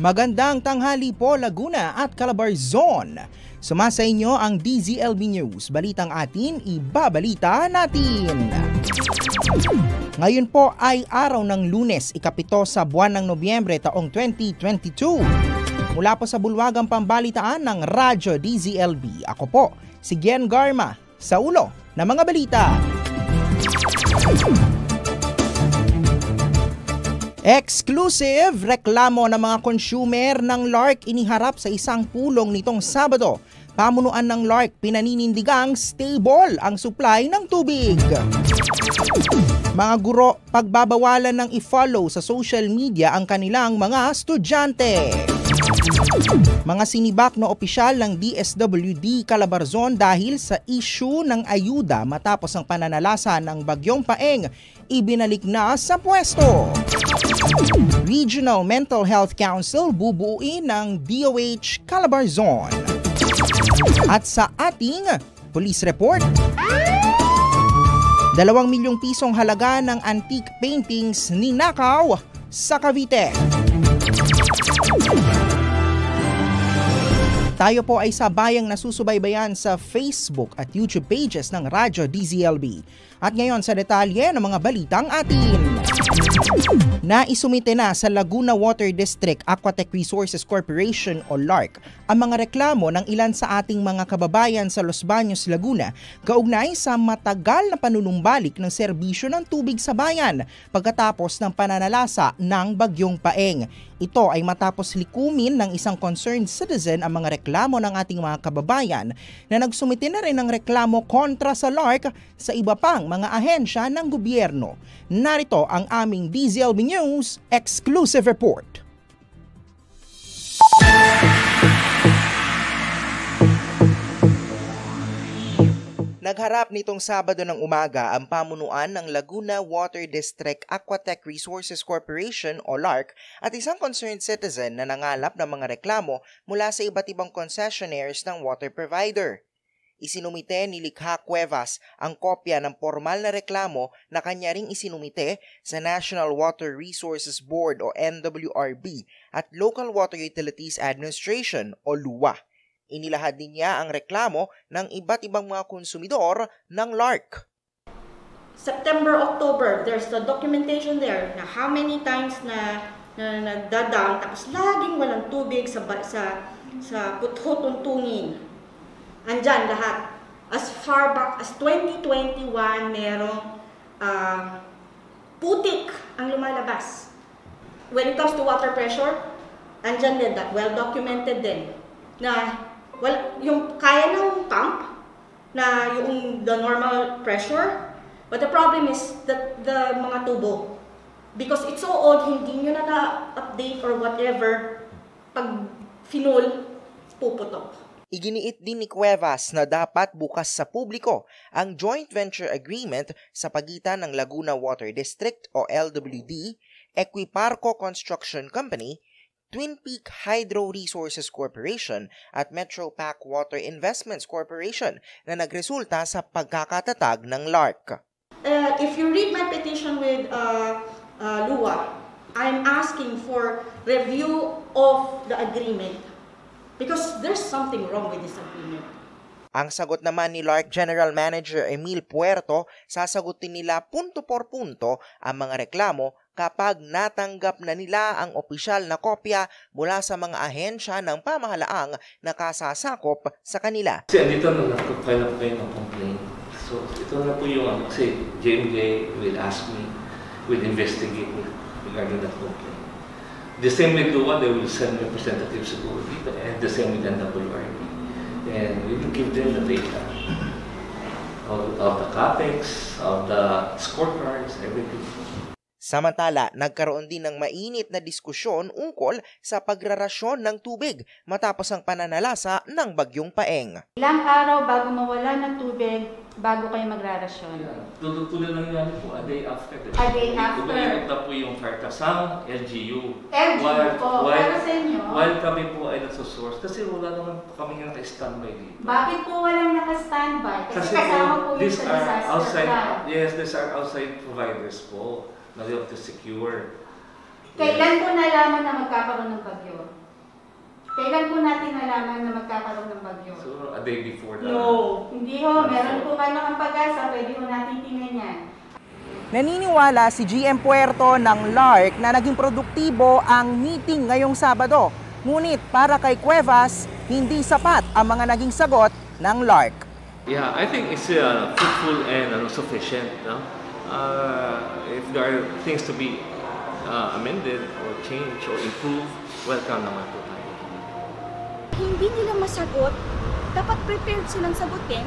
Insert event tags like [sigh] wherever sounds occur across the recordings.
Magandang tanghali po Laguna at Calabarzon. Sumasa inyo ang DZLB News. Balitang atin, ibabalita natin. Ngayon po ay araw ng lunes, ikapito sa buwan ng Nobyembre taong 2022. Mula po sa bulwagang pambalitaan ng Radyo DZLB, ako po, si Gen Garma, sa ulo ng mga balita. Exclusive reklamo ng mga consumer ng LARC iniharap sa isang pulong nitong Sabado. Pamunuan ng LARC pinaninindigang stable ang supply ng tubig. Mga guro, pagbabawalan ng i-follow sa social media ang kanilang mga estudyante. Mga sinibak na opisyal ng DSWD Calabarzon dahil sa issue ng ayuda matapos ang pananalasa ng Bagyong Paeng, ibinalik na sa pwesto. Regional Mental Health Council bubuuin ng DOH Calabarzon. At sa ating police report, dalawang milyong pisong halaga ng antique paintings ninakaw sa Cavite. Tayo po ay sabayang nasusubaybayan sa Facebook at YouTube pages ng Radyo DZLB. At ngayon sa detalye ng mga balitang atin. Naisumite na sa Laguna Water District Aquatech Resources Corporation o LARC ang mga reklamo ng ilan sa ating mga kababayan sa Los Baños, Laguna kaugnay sa matagal na panunumbalik ng serbisyo ng tubig sa bayan pagkatapos ng pananalasa ng Bagyong Paeng. Ito ay matapos likumin ng isang concerned citizen ang mga reklamo ng ating mga kababayan na nagsumite na rin ng reklamo kontra sa LARC sa iba pang mga ahensya ng gobyerno. Narito ang aming DZLB News exclusive report. Nagharap nitong Sabado ng umaga ang pamunuan ng Laguna Water District Aquatech Resources Corporation o LARC at isang concerned citizen na nangalap ng mga reklamo mula sa iba't ibang concessionaires ng water provider. Isinumite ni Likha Cuevas ang kopya ng formal na reklamo na kanya ring isinumite sa National Water Resources Board o NWRB at Local Water Utilities Administration o LUWA. Inilahad din niya ang reklamo ng iba't ibang mga konsumidor ng LARC. September, October, there's the documentation there na how many times na, na nagdadang tapos laging walang tubig sa, sa, sa putho-tuntungin. Andyan lahat. As far back as 2021, merong uh, putik ang lumalabas. When it comes to water pressure, andyan din that, well documented din na well, yung kaya ng pump na yung the normal pressure, but the problem is that the mga tubo, because it's so old, hindi nyo na na-update or whatever, pag finol, puputok. Iginiit din ni Cuevas na dapat bukas sa publiko ang joint venture agreement sa pagitan ng Laguna Water District o LWD, Equiparco Construction Company Twin Peak Hydro Resources Corporation at Metro Pack Water Investments Corporation na nagresulta sa pagkakatatag ng LARC. Uh, if you read my petition with uh, uh, LUA, I'm asking for review of the agreement because there's something wrong with this agreement. Ang sagot naman ni LARC General Manager Emil Puerto, sasagutin nila punto por punto ang mga reklamo kapag natanggap na nila ang opisyal na kopya mula sa mga ahensya ng pamahalaang nakasasakop sa kanila. Kasi andito na nag-file na kayo ng complaint. So ito na po yung ano, kasi JMJ will ask me, will investigate me regarding that complaint. The same with one, they will send representatives siguro dito and the same with NWRB and we will give them the data of, of the capex, of the scorecards, everything. Samantala, nagkaroon din ng mainit na diskusyon ungkol sa pagrarasyon ng tubig matapos ang pananalasa ng bagyong paeng. Ilang araw bago mawala ng tubig, bago kayo magrarasyon? Yeah. Tulad lang yan po, a day after. A day after. Umayot na po yung Fartasang, LGU. LGU while, po, while, pero sa inyo? While kami po ay nagsosource, kasi wala naman po kami naka-standby dito. Bakit po walang naka-standby? Kasi, Kasi kasama po, po yun these sa are disaster outside, plan. yes, these are outside providers po na we have to secure. Kailan po nalaman na magkakaroon ng bagyo? Kailan po natin nalaman na magkakaroon ng bagyo? So, a day before that. No. Hindi ho, meron po lang ang pag-asa, pwede ho natin tingnan yan. Naniniwala si GM Puerto ng LARC na naging produktibo ang meeting ngayong Sabado. Ngunit para kay Cuevas, hindi sapat ang mga naging sagot ng LARC. Yeah, I think it's uh, fruitful and uh, sufficient. No? Uh, if there are things to be uh, amended or changed or improved, welcome naman po tayo. hindi nila masagot, dapat prepared silang sagutin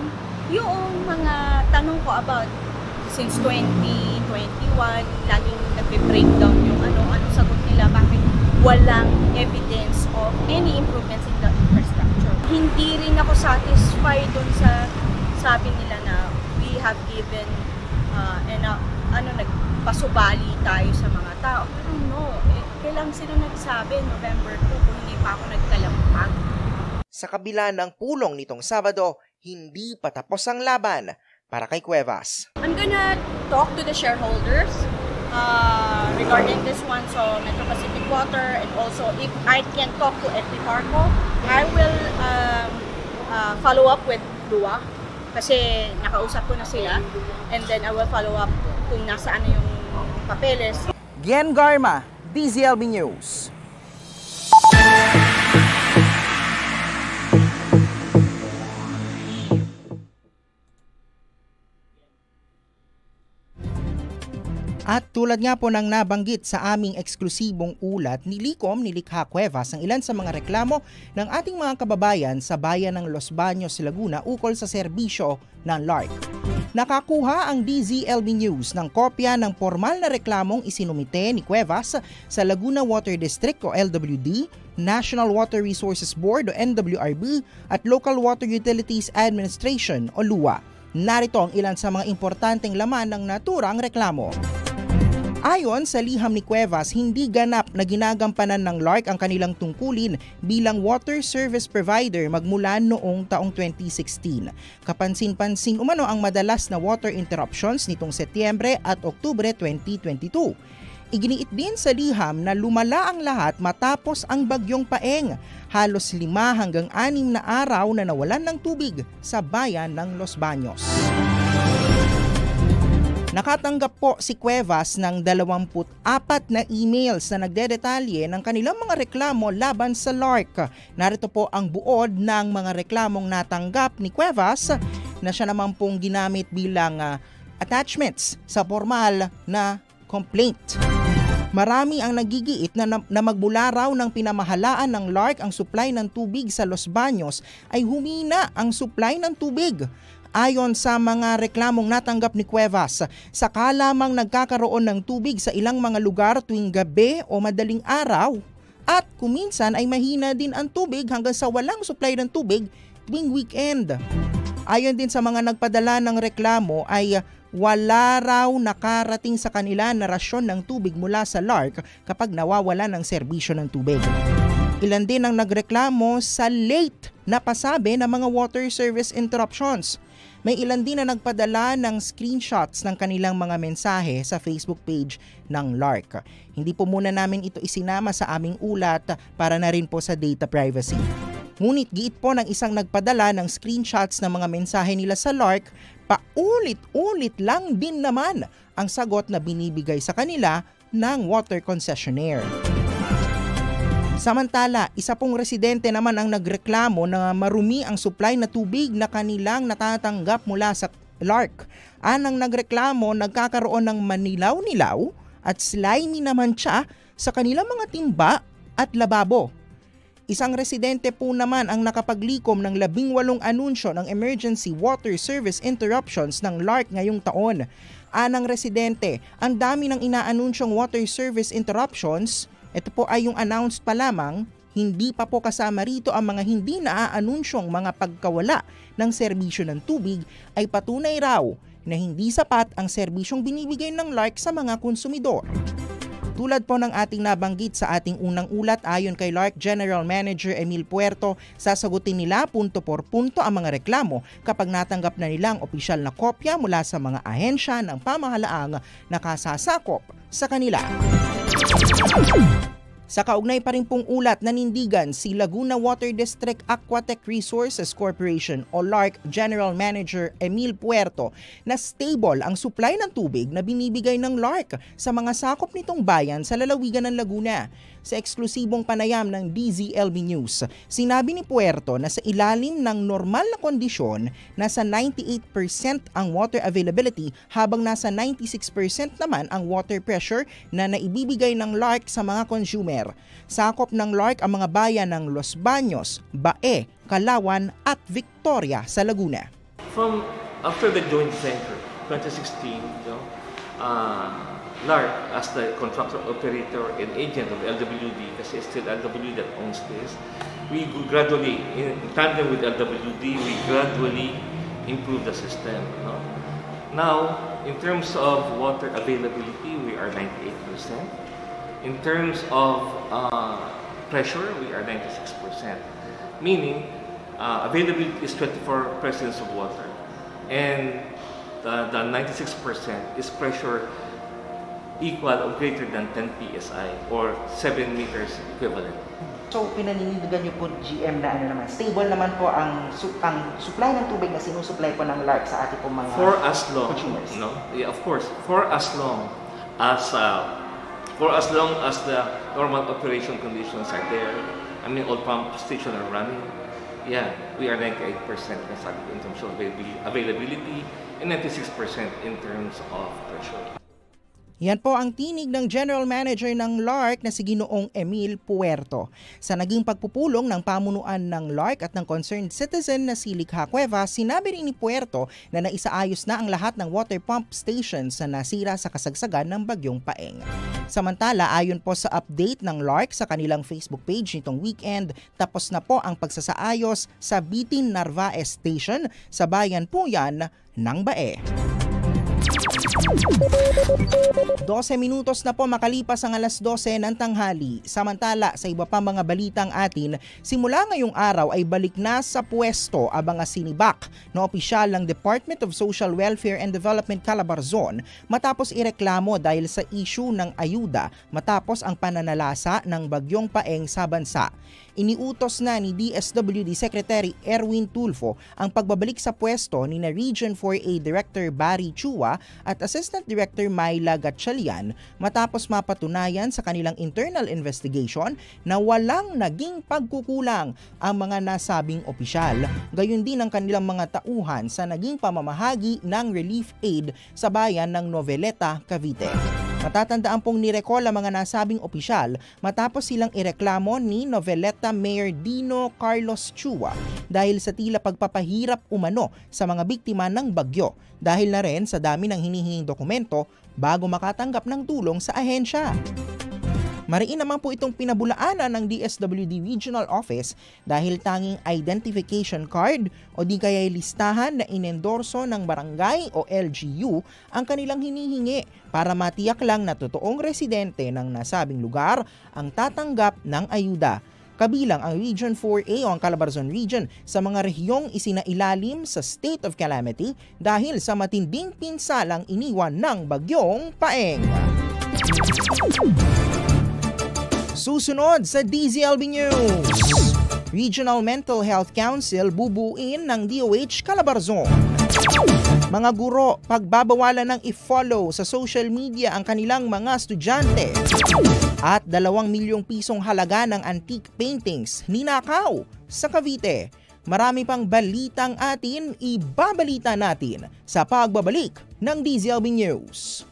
yung mga tanong ko about since 2021, laging nagbe-breakdown yung ano, ano sagot nila, bakit walang evidence of any improvements in the infrastructure. Hindi rin ako satisfied dun sa sabi nila na we have given uh, and uh, ano, nagpasubali tayo sa mga tao. Pero no, eh, kailang sila nagsabi November 2 kung hindi pa ako nagkalampag. Sa kabila ng pulong nitong Sabado, hindi pa tapos ang laban para kay Cuevas. I'm gonna talk to the shareholders uh, regarding this one, so Metro Pacific Water, and also if I can talk to Equiparco, I will um, uh, follow up with Lua kasi nakausap ko na sila and then I will follow up kung nasaan na yung papeles Gian Garma, DZLB News. At tulad nga po ng nabanggit sa aming eksklusibong ulat, nilikom nilikha Cuevas ang ilan sa mga reklamo ng ating mga kababayan sa bayan ng Los Baños, Laguna ukol sa serbisyo ng LARC. Nakakuha ang DZLB News ng kopya ng formal na reklamong isinumite ni Cuevas sa Laguna Water District o LWD, National Water Resources Board o NWRB at Local Water Utilities Administration o LUA. Narito ang ilan sa mga importanteng laman ng naturang reklamo. Ayon sa liham ni Cuevas, hindi ganap na ginagampanan ng LARC ang kanilang tungkulin bilang water service provider magmula noong taong 2016. Kapansin-pansin umano ang madalas na water interruptions nitong Setyembre at Oktubre 2022. Iginiit din sa liham na lumala ang lahat matapos ang bagyong paeng. Halos lima hanggang anim na araw na nawalan ng tubig sa bayan ng Los Baños. Nakatanggap po si Cuevas ng 24 na emails na nagdedetalye ng kanilang mga reklamo laban sa LARC. Narito po ang buod ng mga reklamong natanggap ni Cuevas na siya naman pong ginamit bilang ah, attachments sa formal na complaint. Marami ang nagigiit na, na magmula raw ng pinamahalaan ng LARC ang supply ng tubig sa Los Baños ay humina ang supply ng tubig. Ayon sa mga reklamong natanggap ni Cuevas, saka lamang nagkakaroon ng tubig sa ilang mga lugar tuwing gabi o madaling araw at kuminsan ay mahina din ang tubig hanggang sa walang supply ng tubig tuwing weekend. Ayon din sa mga nagpadala ng reklamo ay wala raw nakarating sa kanila na rasyon ng tubig mula sa LARC kapag nawawala ng serbisyo ng tubig. Ilan din ang nagreklamo sa late na pasabi ng mga water service interruptions. May ilan din na nagpadala ng screenshots ng kanilang mga mensahe sa Facebook page ng LARC. Hindi po muna namin ito isinama sa aming ulat para na rin po sa data privacy. Ngunit giit po ng isang nagpadala ng screenshots ng mga mensahe nila sa LARC, paulit-ulit lang din naman ang sagot na binibigay sa kanila ng water concessionaire. Samantala, isa pong residente naman ang nagreklamo na marumi ang supply na tubig na kanilang natatanggap mula sa LARC. Anang nagreklamo, nagkakaroon ng manilaw-nilaw at slimy naman siya sa kanilang mga timba at lababo. Isang residente po naman ang nakapaglikom ng labing walong anunsyo ng emergency water service interruptions ng LARC ngayong taon. Anang residente, ang dami ng inaanunsyong water service interruptions ito po ay yung announced pa lamang, hindi pa po kasama rito ang mga hindi naaanunsyong mga pagkawala ng serbisyo ng tubig ay patunay raw na hindi sapat ang serbisyong binibigay ng LARC sa mga konsumidor. Tulad po ng ating nabanggit sa ating unang ulat ayon kay LARC General Manager Emil Puerto, sasagutin nila punto por punto ang mga reklamo kapag natanggap na nilang opisyal na kopya mula sa mga ahensya ng pamahalaang nakasasakop sa kanila. Sa kaugnay pa rin pong ulat nanindigan si Laguna Water District Aquatech Resources Corporation o LARC General Manager Emil Puerto na stable ang supply ng tubig na binibigay ng LARC sa mga sakop nitong bayan sa lalawigan ng Laguna. Sa eksklusibong panayam ng DZLB News, sinabi ni Puerto na sa ilalim ng normal na kondisyon, nasa 98% ang water availability habang nasa 96% naman ang water pressure na naibibigay ng LARC sa mga consumer. Sakop ng LARC ang mga bayan ng Los Baños, Bae, Kalawan at Victoria sa Laguna. From after the joint venture, 2016, you know, uh, LARC as the contractor operator and agent of LWD, kasi it's still LWD that owns this, we gradually, in tandem with LWD, we gradually improve the system. No? Now, in terms of water availability, we are 98%. In terms of uh, pressure, we are 96%. Meaning, uh, availability is 24 presence of water. And the, the 96% is pressure equal or greater than 10 psi or 7 meters equivalent. So pinaninindigan niyo po GM na ano naman, stable naman po ang, su- ang supply ng tubig na sinusupply po ng LARC sa ating pong mga For as long, consumers. no? Yeah, of course. For as long as uh, for as long as the normal operation conditions are there, I mean, all pump stations are running. Yeah, we are 98% in terms of availability, and 96% in terms of pressure. Yan po ang tinig ng General Manager ng LARC na si Ginoong Emil Puerto. Sa naging pagpupulong ng pamunuan ng LARC at ng concerned citizen na si Likha Cueva, sinabi rin ni Puerto na naisaayos na ang lahat ng water pump stations na nasira sa kasagsagan ng Bagyong Paeng. Samantala, ayon po sa update ng LARC sa kanilang Facebook page nitong weekend, tapos na po ang pagsasaayos sa Bitin Narvaez Station sa bayan po yan ng Bae. 12 minutos na po makalipas ang alas 12 ng tanghali. Samantala, sa iba pa mga balitang atin, simula ngayong araw ay balik na sa pwesto abang sinibak na opisyal ng Department of Social Welfare and Development Calabarzon matapos ireklamo dahil sa issue ng ayuda matapos ang pananalasa ng bagyong paeng sa bansa. Iniutos na ni DSWD Secretary Erwin Tulfo ang pagbabalik sa pwesto ni na Region 4A Director Barry Chua at Assistant Director Myla Gatchalian matapos mapatunayan sa kanilang internal investigation na walang naging pagkukulang ang mga nasabing opisyal. Gayun din ang kanilang mga tauhan sa naging pamamahagi ng relief aid sa bayan ng Noveleta, Cavite. Matatandaan pong nirecall ang mga nasabing opisyal matapos silang ireklamo ni Noveleta Mayor Dino Carlos Chua dahil sa tila pagpapahirap umano sa mga biktima ng bagyo dahil na rin sa dami ng hinihinging dokumento bago makatanggap ng tulong sa ahensya. Mariin naman po itong pinabulaanan ng DSWD Regional Office dahil tanging identification card o di kaya listahan na inendorso ng barangay o LGU ang kanilang hinihingi para matiyak lang na totoong residente ng nasabing lugar ang tatanggap ng ayuda kabilang ang Region 4A o ang Calabarzon Region sa mga rehiyong isinailalim sa state of calamity dahil sa matinding pinsalang iniwan ng bagyong Paeng. Susunod sa DZLB News. Regional Mental Health Council bubuin ng DOH Calabarzon. Mga guro, pagbabawalan ng i-follow sa social media ang kanilang mga estudyante. At dalawang milyong pisong halaga ng antique paintings ninakaw sa Cavite. Marami pang balitang atin, ibabalita natin sa pagbabalik ng DZLB News.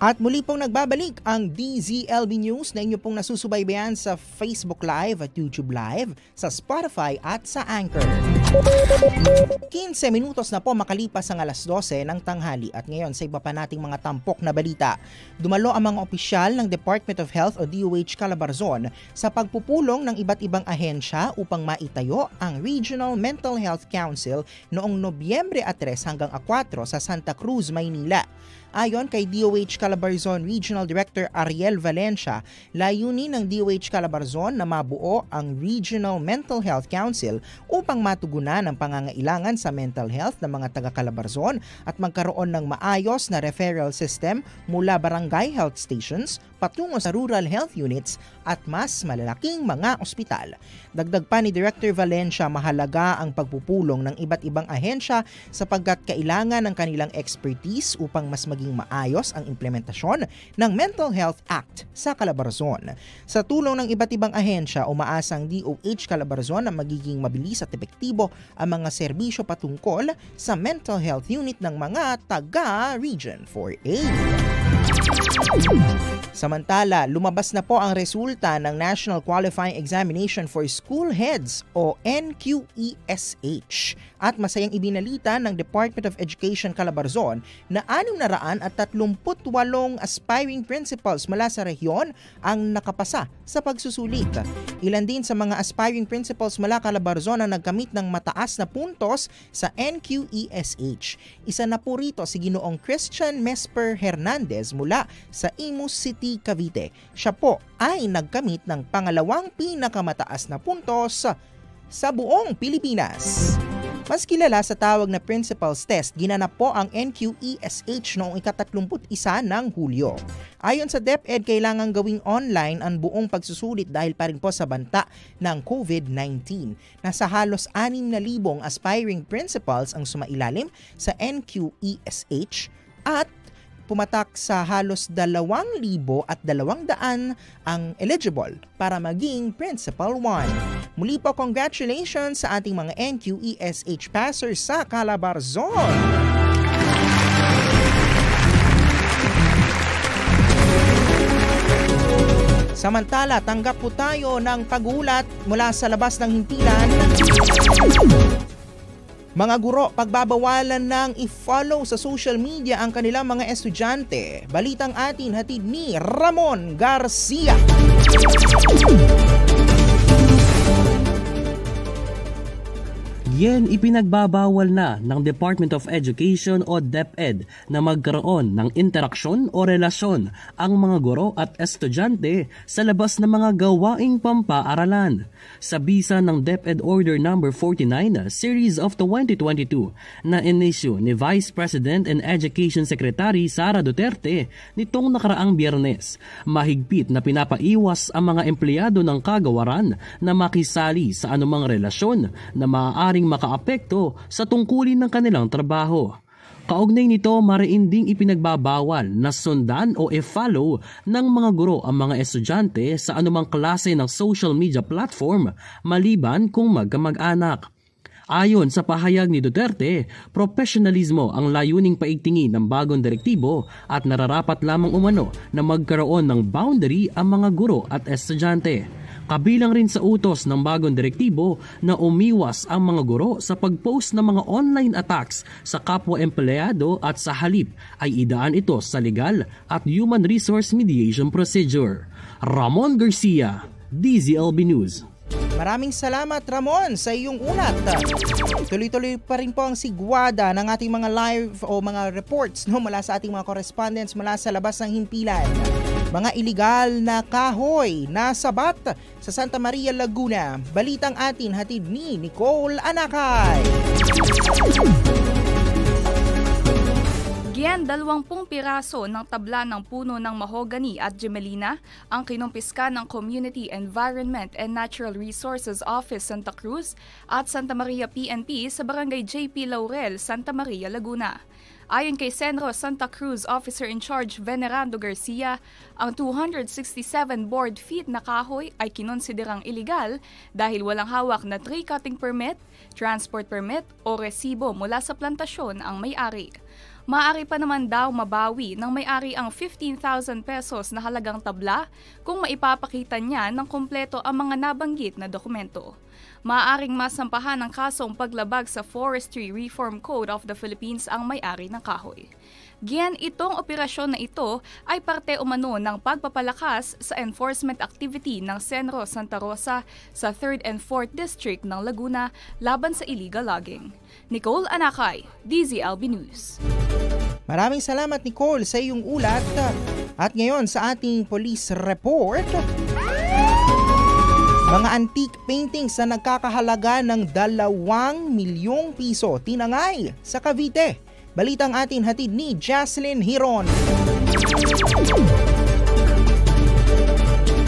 At muli pong nagbabalik ang DZLB News na inyo pong nasusubaybayan sa Facebook Live at YouTube Live, sa Spotify at sa Anchor. 15 minutos na po makalipas ang alas 12 ng tanghali at ngayon sa iba pa nating mga tampok na balita. Dumalo ang mga opisyal ng Department of Health o DOH Calabarzon sa pagpupulong ng iba't ibang ahensya upang maitayo ang Regional Mental Health Council noong Nobyembre 3 hanggang 4 sa Santa Cruz, Maynila. Ayon kay DOH Calabarzon Regional Director Ariel Valencia, layunin ng DOH Calabarzon na mabuo ang Regional Mental Health Council upang matugunan ang pangangailangan sa mental health ng mga taga-Calabarzon at magkaroon ng maayos na referral system mula barangay health stations patungo sa rural health units at mas malalaking mga ospital. Dagdag pa ni Director Valencia mahalaga ang pagpupulong ng iba't ibang ahensya sapagkat kailangan ng kanilang expertise upang mas maging maayos ang implementasyon ng Mental Health Act sa Calabarzon. Sa tulong ng iba't ibang ahensya, umaasang DOH Calabarzon na magiging mabilis at epektibo ang mga serbisyo patungkol sa mental health unit ng mga taga Region 4A. Samantala, lumabas na po ang resulta ng National Qualifying Examination for School Heads o NQESH at masayang ibinalita ng Department of Education Calabarzon na 638 aspiring principals mula sa rehiyon ang nakapasa sa pagsusulit. Ilan din sa mga aspiring principals mula Calabarzon ang nagkamit ng mataas na puntos sa NQESH. Isa na po rito si Ginoong Christian Mesper Hernandez mula sa Imus City, Cavite. Siya po ay nagkamit ng pangalawang pinakamataas na puntos sa buong Pilipinas. Mas kilala sa tawag na Principal's Test, ginanap po ang NQESH noong ikatatlumput isa ng Hulyo. Ayon sa DepEd, kailangan gawing online ang buong pagsusulit dahil pa rin po sa banta ng COVID-19. Nasa halos 6,000 aspiring principals ang sumailalim sa NQESH at pumatak sa halos 2,200 ang eligible para maging Principal 1. Muli po congratulations sa ating mga NQESH passers sa Calabarzon! Samantala, tanggap po tayo ng pagulat mula sa labas ng himpilan mga guro, pagbabawalan ng i-follow sa social media ang kanilang mga estudyante. Balitang atin hatid ni Ramon Garcia. Yan ipinagbabawal na ng Department of Education o DepEd na magkaroon ng interaksyon o relasyon ang mga guro at estudyante sa labas ng mga gawaing pampaaralan. Sa bisa ng DepEd Order No. 49 Series of 2022 na inisyu ni Vice President and Education Secretary Sara Duterte nitong nakaraang biyernes, mahigpit na pinapaiwas ang mga empleyado ng kagawaran na makisali sa anumang relasyon na maaaring makaapekto sa tungkulin ng kanilang trabaho. Kaugnay nito, mariinding ipinagbabawal na sundan o e-follow ng mga guro ang mga estudyante sa anumang klase ng social media platform maliban kung magkamag-anak. Ayon sa pahayag ni Duterte, profesionalismo ang layuning paigtingin ng bagong direktibo at nararapat lamang umano na magkaroon ng boundary ang mga guro at estudyante. Kabilang rin sa utos ng bagong direktibo na umiwas ang mga guro sa pag-post ng mga online attacks sa kapwa empleyado at sa halip ay idaan ito sa legal at human resource mediation procedure. Ramon Garcia, DZLB News. Maraming salamat Ramon sa iyong ulat. Tuloy-tuloy pa rin po ang sigwada ng ating mga live o mga reports no, mula sa ating mga correspondents mula sa labas ng himpilan. Mga iligal na kahoy na sabat sa Santa Maria, Laguna. Balitang atin hatid ni Nicole Anakay. Gian 20 piraso ng tabla ng puno ng mahogany at gemelina ang kinumpiska ng Community Environment and Natural Resources Office Santa Cruz at Santa Maria PNP sa Barangay JP Laurel, Santa Maria, Laguna. Ayon kay Senro Santa Cruz Officer in Charge Venerando Garcia, ang 267 board feet na kahoy ay kinonsiderang illegal dahil walang hawak na tree cutting permit, transport permit o resibo mula sa plantasyon ang may-ari. Maaari pa naman daw mabawi ng may-ari ang 15,000 pesos na halagang tabla kung maipapakita niya ng kumpleto ang mga nabanggit na dokumento. Maaaring masampahan ng kasong paglabag sa Forestry Reform Code of the Philippines ang may-ari ng kahoy. Giyan itong operasyon na ito ay parte umano ng pagpapalakas sa enforcement activity ng Senro Santa Rosa sa 3rd and 4th District ng Laguna laban sa illegal logging. Nicole Anakay, DZLB News. Maraming salamat Nicole sa iyong ulat. At ngayon sa ating police report, mga antique paintings na nagkakahalaga ng dalawang milyong piso tinangay sa Cavite. Balitang atin hatid ni Jaslyn Hiron.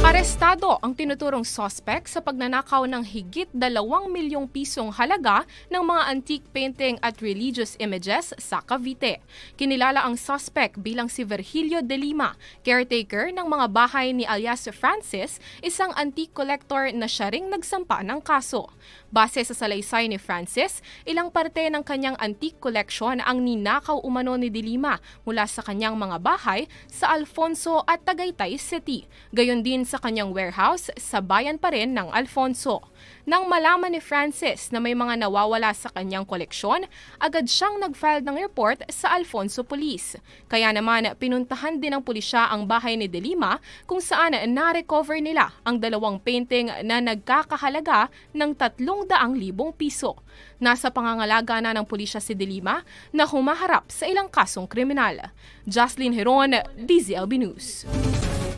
Arestado ang tinuturong suspect sa pagnanakaw ng higit 2 milyong pisong halaga ng mga antique painting at religious images sa Cavite. Kinilala ang suspect bilang si Virgilio de Lima, caretaker ng mga bahay ni alias Francis, isang antique collector na siya ring nagsampa ng kaso. Base sa salaysay ni Francis, ilang parte ng kanyang antique collection ang ninakaw umano ni De Lima mula sa kanyang mga bahay sa Alfonso at Tagaytay City. Gayon din sa kanyang warehouse sa bayan pa rin ng Alfonso. Nang malaman ni Francis na may mga nawawala sa kanyang koleksyon, agad siyang nag-file ng report sa Alfonso Police. Kaya naman pinuntahan din ng pulisya ang bahay ni De Lima kung saan na-recover nila ang dalawang painting na nagkakahalaga ng 300,000 piso. Nasa pangangalaga na ng pulisya si De Lima na humaharap sa ilang kasong kriminal. Jocelyn Heron, DZLB News.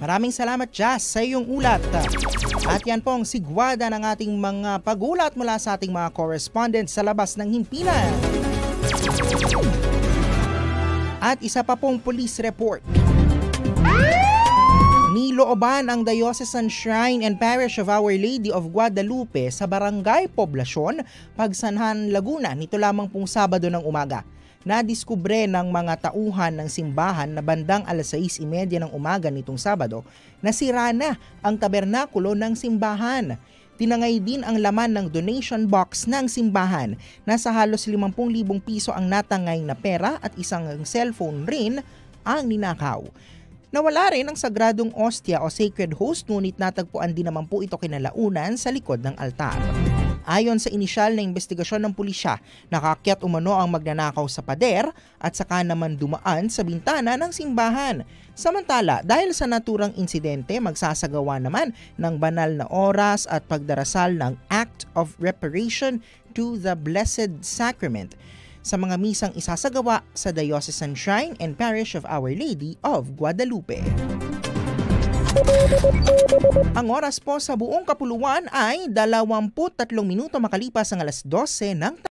Maraming salamat Jazz sa iyong ulat. At yan po ang sigwada ng ating mga pagulat mula sa ating mga correspondents sa labas ng himpilan. At isa pa pong police report. Nilooban ang Diocesan Shrine and Parish of Our Lady of Guadalupe sa Barangay Poblasyon, Pagsanhan, Laguna nito lamang pong Sabado ng umaga. Nadiskubre ng mga tauhan ng simbahan na bandang alas 6.30 ng umaga nitong Sabado na sira na ang tabernakulo ng simbahan. Tinangay din ang laman ng donation box ng simbahan. Nasa halos 50,000 piso ang natangay na pera at isang cellphone rin ang ninakaw. Nawala rin ang sagradong ostya o sacred host ngunit natagpuan din naman po ito kinalaunan sa likod ng altar. Ayon sa inisyal na investigasyon ng pulisya, nakakyat umano ang magnanakaw sa pader at saka naman dumaan sa bintana ng simbahan. Samantala, dahil sa naturang insidente, magsasagawa naman ng banal na oras at pagdarasal ng Act of Reparation to the Blessed Sacrament sa mga misang isasagawa sa Diocesan Shrine and Parish of Our Lady of Guadalupe. Ang oras po sa buong kapuluan ay 23 minuto makalipas ang alas 12 ng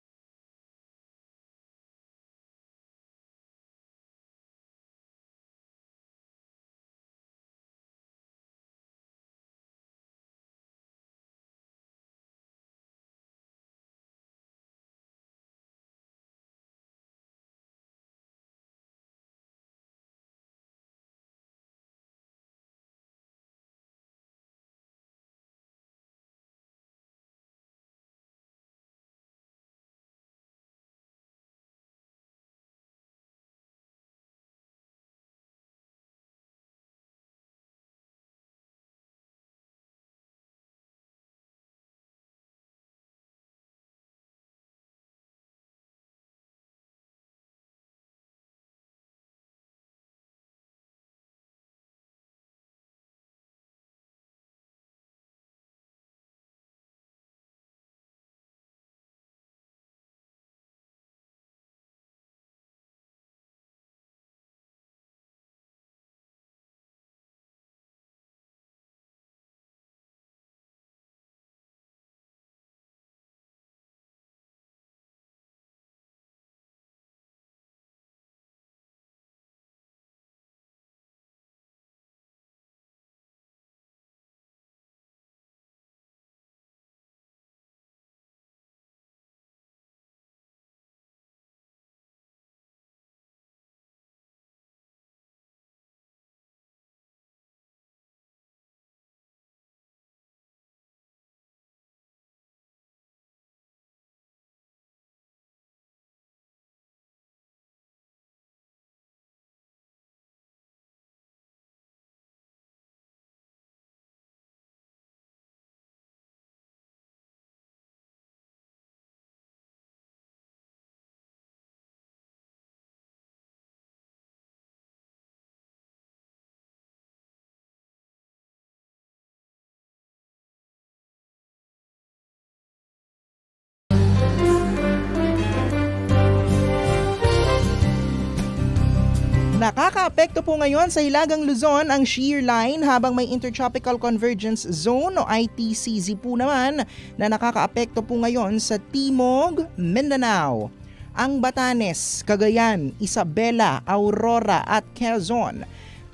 Nakakaapekto po ngayon sa Hilagang Luzon ang shear line habang may Intertropical Convergence Zone o ITCZ po naman na nakakaapekto po ngayon sa Timog, Mindanao. Ang Batanes, Cagayan, Isabela, Aurora at Quezon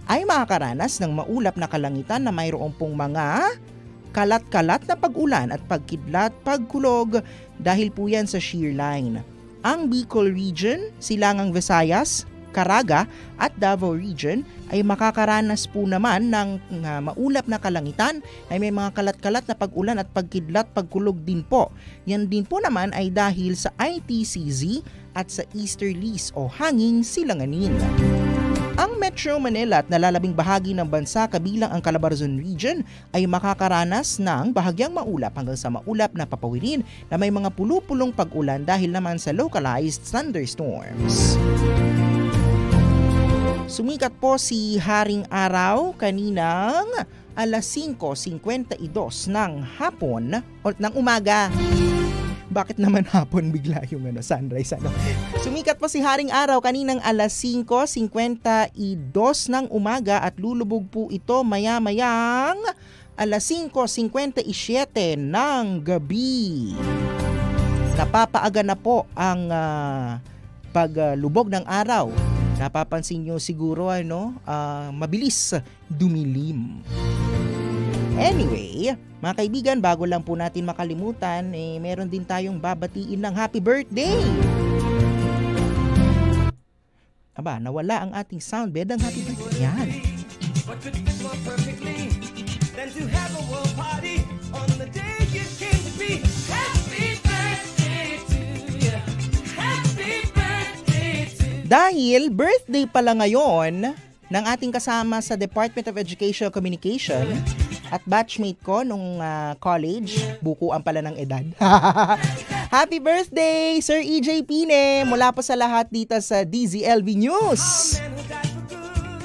ay makakaranas ng maulap na kalangitan na mayroong pong mga kalat-kalat na pag-ulan at pagkidlat, pagkulog dahil po yan sa shear line. Ang Bicol Region, Silangang Visayas, Caraga at Davao Region ay makakaranas po naman ng uh, maulap na kalangitan ay may mga kalat-kalat na pag-ulan at pagkidlat, pagkulog din po. Yan din po naman ay dahil sa ITCZ at sa easterlies o hanging silanganin. Ang Metro Manila at nalalabing bahagi ng bansa kabilang ang Calabarzon Region ay makakaranas ng bahagyang maulap hanggang sa maulap na papawirin na may mga pulupulong pag-ulan dahil naman sa localized thunderstorms. Sumikat po si Haring Araw kaninang alas 5.52 ng hapon o ng umaga. Bakit naman hapon bigla yung ano, sunrise? Ano? Sumikat po si Haring Araw kaninang alas 5.52 ng umaga at lulubog po ito maya-mayang alas 5.57 ng gabi. Napapaaga na po ang uh, paglubog ng araw Napapansin nyo siguro ano, uh, mabilis dumilim. Anyway, mga kaibigan, bago lang po natin makalimutan, eh, meron din tayong babatiin ng happy birthday. Aba, nawala ang ating soundbed ng happy birthday. Yan. What could fit more perfectly than to have Dahil birthday pala ngayon ng ating kasama sa Department of Educational Communication, at batchmate ko nung uh, college, bukuan pala ng edad. [laughs] Happy birthday, Sir EJ Pine! Mula po sa lahat dito sa DZLV News.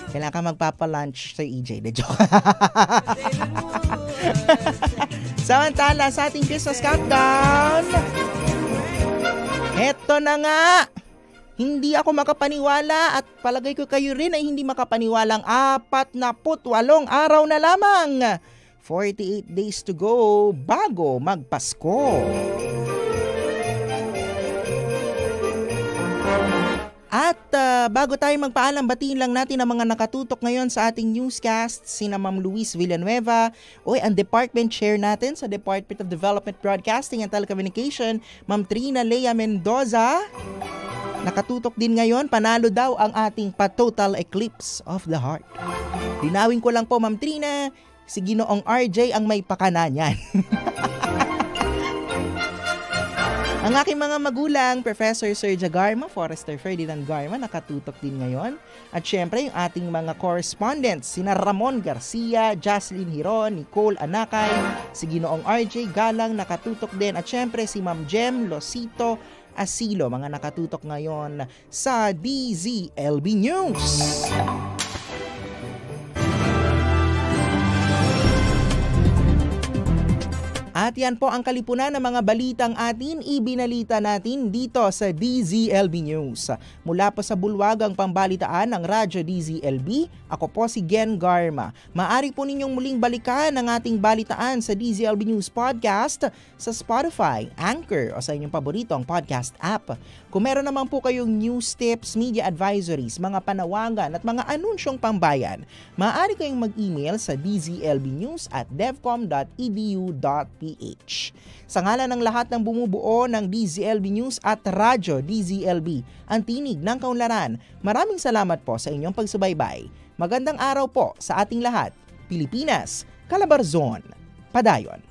Kailangan ka magpapa-lunch sa EJ. De joke. [laughs] Samantala, sa ating Christmas countdown, eto na nga! Hindi ako makapaniwala at palagay ko kayo rin ay hindi makapaniwalang apat na putwalong araw na lamang. 48 days to go bago magpasko. At uh, bago tayo magpaalam, batiin lang natin ang mga nakatutok ngayon sa ating newscast, sina Ma'am Luis Villanueva, o ang department chair natin sa Department of Development Broadcasting and Telecommunication, Ma'am Trina Lea Mendoza. Nakatutok din ngayon, panalo daw ang ating pa-total eclipse of the heart. Linawin ko lang po, Ma'am Trina, si Ginoong RJ ang may pakana niyan. [laughs] Ang aking mga magulang, Professor Sir Jagarma, Forrester Ferdinand Garma, nakatutok din ngayon. At syempre, yung ating mga correspondents, sina Ramon Garcia, Jocelyn Hiron, Nicole Anakay, si Ginoong RJ Galang, nakatutok din. At syempre, si Ma'am Jem Losito Asilo, mga nakatutok ngayon sa DZLB News. At yan po ang kalipunan ng mga balitang atin ibinalita natin dito sa DZLB News. Mula po sa bulwagang pambalitaan ng Radyo DZLB, ako po si Gen Garma. Maari po ninyong muling balikan ang ating balitaan sa DZLB News Podcast sa Spotify, Anchor o sa inyong paboritong podcast app. Kung meron naman po kayong news tips, media advisories, mga panawagan at mga anunsyong pambayan, maaari kayong mag-email sa dzlbnews at devcom.edu.ph DZLB Sa ngalan ng lahat ng bumubuo ng DZLB News at Radyo DZLB, ang tinig ng kaunlaran, maraming salamat po sa inyong pagsubaybay. Magandang araw po sa ating lahat. Pilipinas, Calabarzon, Padayon.